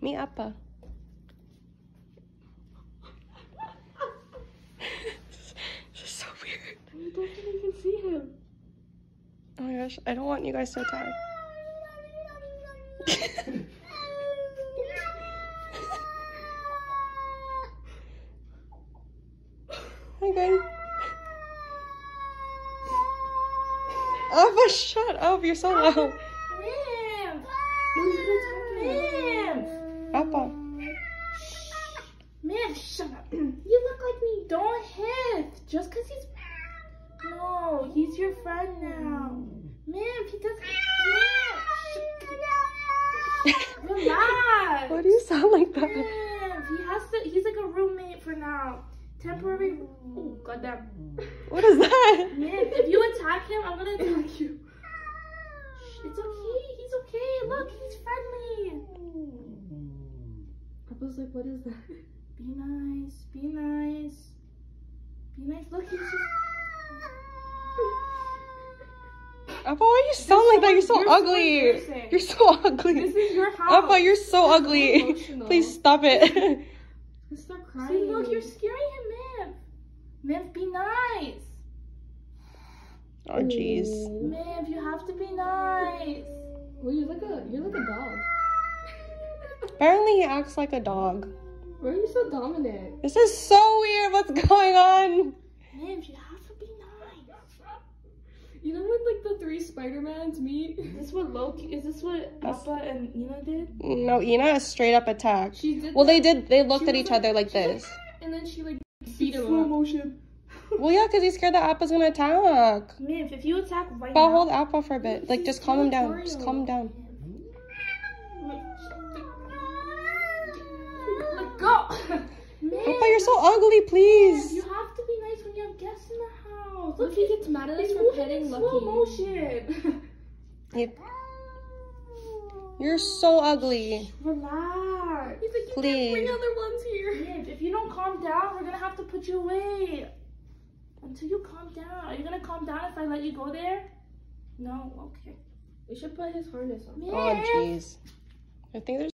Meet Apa. this is so weird. You doesn't even see him. Oh my gosh, I don't want you guys to attack. Hi guys. Apa, shut up. You're so loud. Ma'am! Ma'am! Ma'am! Shut up. You look like me. Don't hit. Just because he's. No, he's your friend now. Ma'am, he doesn't. Ma'am! Relax. Why do you sound like that? Ma'am, he has to. He's like a roommate for now. Temporary. Oh, goddamn. What is that? Ma'am, if you attack him, I'm gonna attack you. Shh, It's okay. He's okay. Look, he's friendly. I was like, what is that? Be nice. Be nice. Be nice. Look, he's just. Apa, why you sound like that? You're so You're so ugly. embarrassing. You're so ugly. This is your house. Apa, you're so ugly. emotional. Please stop it. I start crying. See, look, you're scaring him, man. Man, be nice. Oh jeez. Man, you have to be nice. Well, you're like a you're like a dog. Apparently he acts like a dog. Why are you so dominant? This is so weird. What's going on? Man, you have to be nice. You know when like the three Spider-Mans meet? Is this what Loki? Is this what Apa and Ina did? No, Ina is straight up attack. She did Well, that, they did. They looked She at each like- other like she's like, this. and then she like beat him Slow up. motion. Well, yeah, because he's scared that Apa's gonna attack. Man, if you attack right But now. hold Apa for a bit. Like, just calm him down. Just calm him down. Let go. Man, Apa, you're so ugly. Please. You have to be nice when you have guests in the house. Look, he gets mad at us he's for moving petting in slow motion. You- You're so ugly. Relax. He's like, you Please. can't bring other ones here. Man, if you don't calm down, we're gonna have to put you away. Until you calm down. Are you gonna calm down if I let you go there? No. Okay. We should put his harness on. Man. Oh jeez. I think there's.